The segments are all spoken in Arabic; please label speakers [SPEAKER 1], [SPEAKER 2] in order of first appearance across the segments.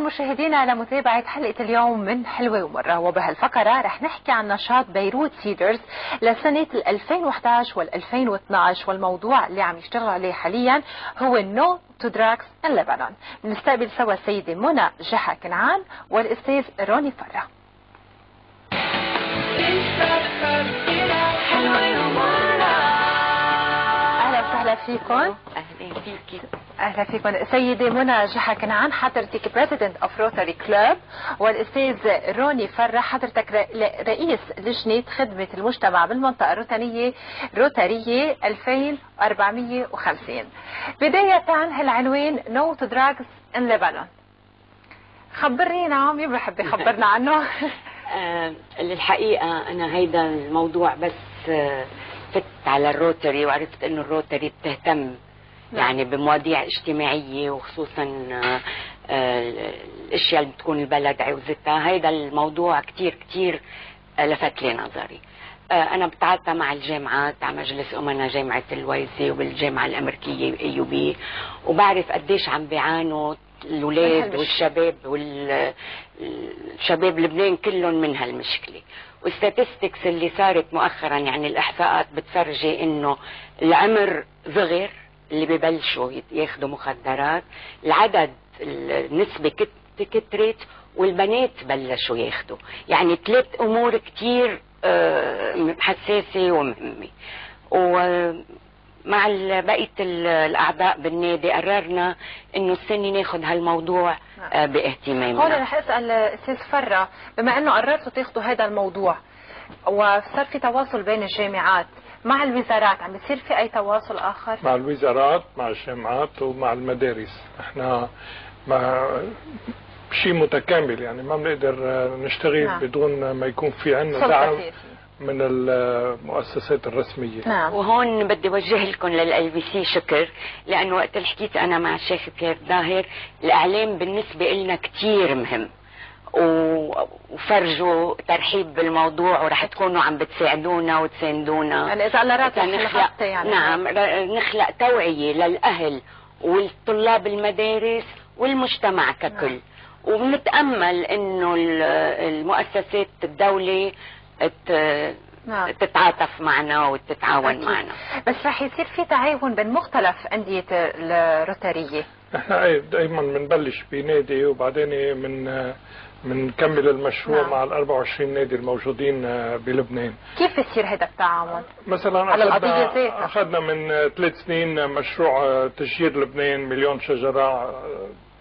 [SPEAKER 1] لكم مشاهدينا لمتابعة حلقة اليوم من حلوة ومرة. وبهالفقرة رح نحكي عن نشاط بيروت Cedars لسنة 2011 وال 2012 والموضوع اللي عم يشتغلوا عليه حاليا هو No to Drugs in Lebanon بنستقبل سوا السيدة منى جحا كنعان والأستاذ روني فرة أهلا وسهلا فيكم.
[SPEAKER 2] أهلا فيكي.
[SPEAKER 1] أهلا فيكم. سيدة منى جحا كنعان حضرتك president of Rotary Club والأستاذ روني فرح حضرتك رئيس لجنة خدمة المجتمع بالمنطقة الروتانية روتارية 2450 بداية هالعنوان no to drugs in لبنان خبرينا مين بحب يخبرنا عنه؟
[SPEAKER 2] آه للحقيقة أنا هيدا الموضوع بس آه فت على الروتري وعرفت إنه الروتري بتهتم يعني بمواضيع اجتماعية وخصوصا آه الأشياء اللي بتكون البلد عاوزتها. هيدا الموضوع كتير كتير آه لفت لي نظري. آه أنا بتعاطى مع الجامعات على مجلس أمنا جامعة اللويزي وبالجامعه الأمريكية AUB. وبعرف قديش عم بيعانوا الاولاد. والشباب والشباب لبنان كلهم من هالمشكلة. والستاتستكس اللي صارت مؤخرا يعني الإحصاءات بتفرجي إنه العمر صغر اللي ببلشوا ياخذوا مخدرات العدد النسبة كت- كترت والبنات بلشوا ياخذوا يعني ثلاث أمور كتير آه، حساسة ومهمة. ومع ال- بقيه ال- الأعضاء بالنادي قررنا إنه السنة ناخذ هالموضوع آه،
[SPEAKER 1] هون
[SPEAKER 2] باهتمامنا.
[SPEAKER 1] رح أسأل أستاذ فرة بما إنه قررتوا تاخذوا هذا الموضوع وصار في تواصل بين الجامعات مع الوزارات عم بيصير في أي تواصل آخر؟
[SPEAKER 3] مع الوزارات مع الجامعات ومع المدارس إحنا مع شيء متكامل يعني ما بنقدر نشتغل
[SPEAKER 1] نعم.
[SPEAKER 3] بدون ما يكون في عندنا دعم. من المؤسسات الرسمية
[SPEAKER 1] نعم
[SPEAKER 2] وهون بدي اوجه لكم للأي بي سي شكر لأنه وقت اللي حكيت أنا مع الشيخ بيير ظاهر الإعلام بالنسبة لنا كثير مهم وفرجوا ترحيب بالموضوع ورح تكونوا عم بتساعدونا وتساندونا
[SPEAKER 1] يعني إذا الله راد رح
[SPEAKER 2] نخلق
[SPEAKER 1] يعني
[SPEAKER 2] نعم نخلق توعية للأهل والطلاب المدارس والمجتمع ككل
[SPEAKER 1] نعم.
[SPEAKER 2] وبنتأمل إنه ال- المؤسسات الدولة ت-
[SPEAKER 1] نعم.
[SPEAKER 2] تتعاطف معنا وتتعاون
[SPEAKER 1] أكيد.
[SPEAKER 2] معنا
[SPEAKER 1] بس رح يصير في تعاون بين مختلف أندية
[SPEAKER 3] الروتارية إحنا دائما بنبلش بنادي وبعدين من بنكمل المشروع
[SPEAKER 1] نعم.
[SPEAKER 3] مع ال 24 نادي الموجودين بلبنان
[SPEAKER 1] كيف بيصير هذا التعاون؟
[SPEAKER 3] مثلا
[SPEAKER 1] على القضية ذاتها.
[SPEAKER 3] أخذنا من ثلاث سنين مشروع تشجير لبنان مليون شجرة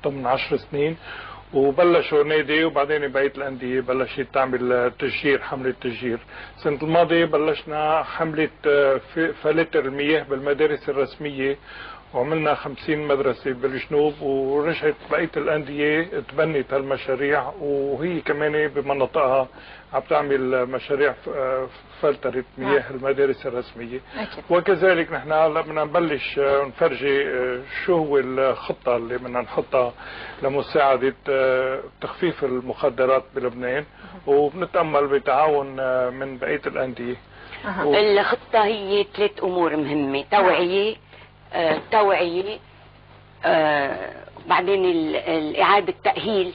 [SPEAKER 3] ضمن عشر سنين وبلشوا نادي وبعدين بقيه الأندية بلشت تعمل تشجير حملة تشجير السنة الماضية بلشنا حملة ف- فلاتر المياه بالمدارس الرسمية وعملنا 50 مدرسة بالجنوب ورجعت بقية الأندية تبنت هالمشاريع وهي كمان بمناطقها عم تعمل مشاريع فلترة مياه المدارس الرسمية.
[SPEAKER 1] أكيد.
[SPEAKER 3] وكذلك نحن هلا بدنا نبلش آه، نفرجي آه، شو هو الخطة اللي بدنا نحطها لمساعدة آه، تخفيف المخدرات بلبنان وبنتأمل بتعاون من بقية الأندية.
[SPEAKER 1] أها.
[SPEAKER 3] و-
[SPEAKER 2] الخطة هي ثلاث أمور مهمة توعية آه، توعية آه، بعدين إعادة تأهيل.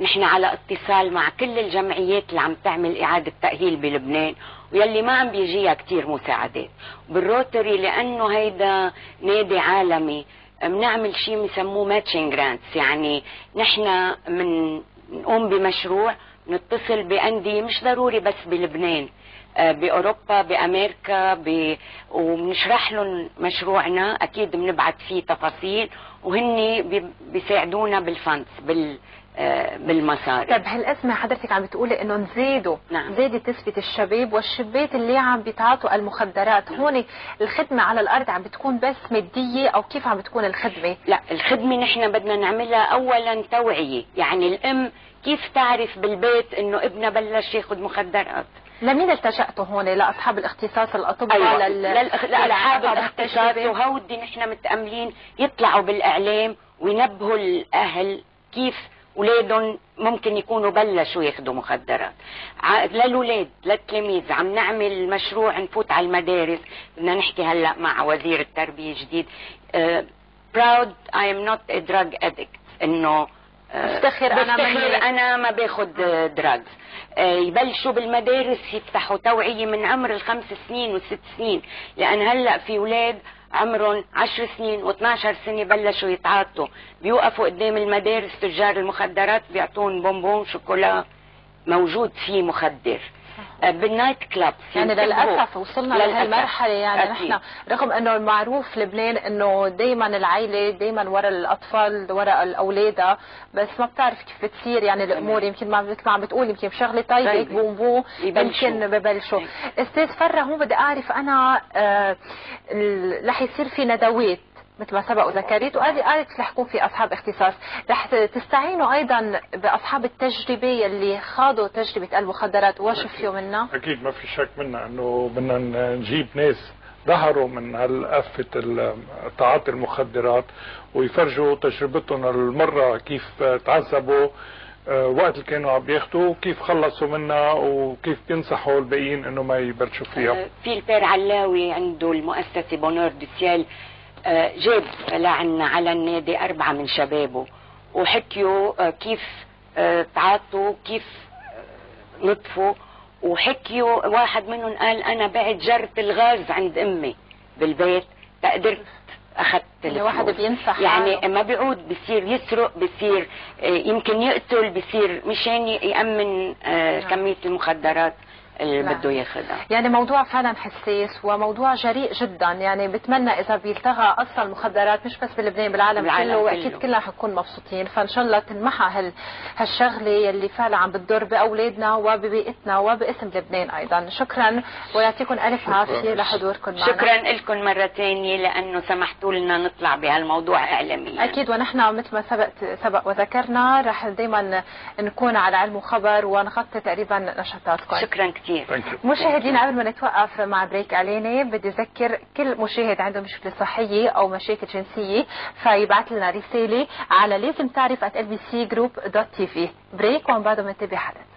[SPEAKER 2] نحن على اتصال مع كل الجمعيات اللي عم تعمل إعادة تأهيل بلبنان ويلي ما عم بيجيها كتير مساعدات. بالروتري لأنه هيدا نادي عالمي بنعمل شيء بسموه matching grants يعني نحن من نقوم بمشروع نتصل بأندية مش ضروري بس بلبنان. بأوروبا بأمريكا ب... وبنشرح لهم مشروعنا. أكيد بنبعث فيه تفاصيل وهن بي- بيساعدونا بالفندس بال آه، بالمصاري.
[SPEAKER 1] طيب هالأزمة حضرتك عم بتقولي إنه نزيدوا
[SPEAKER 2] نعم.
[SPEAKER 1] زادت نسبة الشباب والشباب اللي عم بيتعاطوا المخدرات. هون الخدمة على الأرض عم بتكون بس مادية أو كيف عم بتكون الخدمة؟
[SPEAKER 2] لا الخدمة نحن بدنا نعملها أولا توعية. يعني الأم كيف تعرف بالبيت إنه ابنها بلش ياخذ مخدرات؟
[SPEAKER 1] لمين التجأتوا هون لأصحاب الاختصاص الأطباء؟
[SPEAKER 2] أيوة.
[SPEAKER 1] للعقبة
[SPEAKER 2] الاختصاص؟ وهودي نحن متأملين يطلعوا بالإعلام وينبهوا الأهل كيف أولادهم ممكن يكونوا بلشوا ياخذوا مخدرات. ع- للأولاد للتلاميذ عم نعمل مشروع نفوت على المدارس. بدنا نحكي هلأ مع وزير التربية جديد uh, proud I am not a drug addict. إنه
[SPEAKER 1] افتخر أنا
[SPEAKER 2] بفتخر أنا ما باخد drugs يبلشوا بالمدارس يفتحوا توعية من عمر الخمس سنين والست سنين. لأن هلأ في أولاد عمرهم عشر سنين و12 سنة بلشوا يتعاطوا. بيوقفوا قدام المدارس تجار المخدرات بيعطون بونبون شوكولا. موجود فيه مخدر. آه، بالنايت كلاب
[SPEAKER 1] يعني للأسف وصلنا لهالمرحله يعني. نحن رغم إنه معروف لبنان إنه دائما العائله دائما ورا الأطفال ورا الاولاد بس ما بتعرف كيف بتصير يعني الأمور يمكن ما مثل ما عم بتقول يمكن بشغلة
[SPEAKER 2] طيبة.
[SPEAKER 1] بوم بوم. يمكن ببلشوا
[SPEAKER 2] هيك.
[SPEAKER 1] أستاذ فرة هون بدي أعرف أنا آه، رح يصير في ندوات مثل ما سبق وذكرت وقالت قالت رح يكون في أصحاب اختصاص رح تستعينوا أيضا بأصحاب التجربة يلي خاضوا تجربة المخدرات. وشفيوا منها؟
[SPEAKER 3] أكيد ما في شك منا إنه بدنا نجيب ناس ظهروا من هالآفة ال- تعاطي المخدرات ويفرجوا تجربتهم المرة كيف تعذبوا آه، وقت اللي كانوا عم بياخذوا وكيف خلصوا منها وكيف بينصحوا الباقيين إنه ما يبلشوا فيها.
[SPEAKER 2] آه، في ال Père علاوي عنده المؤسسة Bonheur du Ciel جاب لعنا على النادي أربعة من شبابه وحكيوا آه، كيف آه، تعاطوا كيف آه، نطفوا وحكيوا واحد منهم قال أنا بعت جرة الغاز عند أمي بالبيت فقدرت أخذت
[SPEAKER 1] يعني واحد
[SPEAKER 2] الفلوس.
[SPEAKER 1] بينصح
[SPEAKER 2] يعني. ما بيعود بصير يسرق بصير آه، يمكن يقتل بصير مشان يأمن آه،
[SPEAKER 1] نعم.
[SPEAKER 2] كمية المخدرات اللي
[SPEAKER 1] نعم.
[SPEAKER 2] بده ياخذها
[SPEAKER 1] يعني موضوع فعلا حساس وموضوع جريء جدا. يعني بتمنى إذا بيلتغى أصلا المخدرات مش بس بلبنان بالعالم,
[SPEAKER 2] بالعالم
[SPEAKER 1] كله. وأكيد كلنا حنكون مبسوطين. فإن شاء الله تنمحى هال هالشغلة يلي فعلا عم بتضر بأولادنا وببيئتنا وباسم لبنان أيضا. شكرا ويعطيكم ألف عافية لحضوركم معنا.
[SPEAKER 2] شكرا لكم مرة ثانية لأنه سمحتوا لنا نطلع بهالموضوع إعلاميا.
[SPEAKER 1] أكيد ونحن مثل ما سبق سبق وذكرنا رح دائما نكون على علم وخبر ونغطي تقريبا نشاطاتكم.
[SPEAKER 2] شكرا كثير
[SPEAKER 3] You.
[SPEAKER 1] مشاهدينا قبل ما نتوقف مع بريك اعلاني بدي أذكر كل مشاهد عنده مشكله صحيه أو مشاكل جنسية فيبعث لنا رسالة على لازم تعرف @lbcgroup.tv بريك ومن بعده بنتابع حلقتنا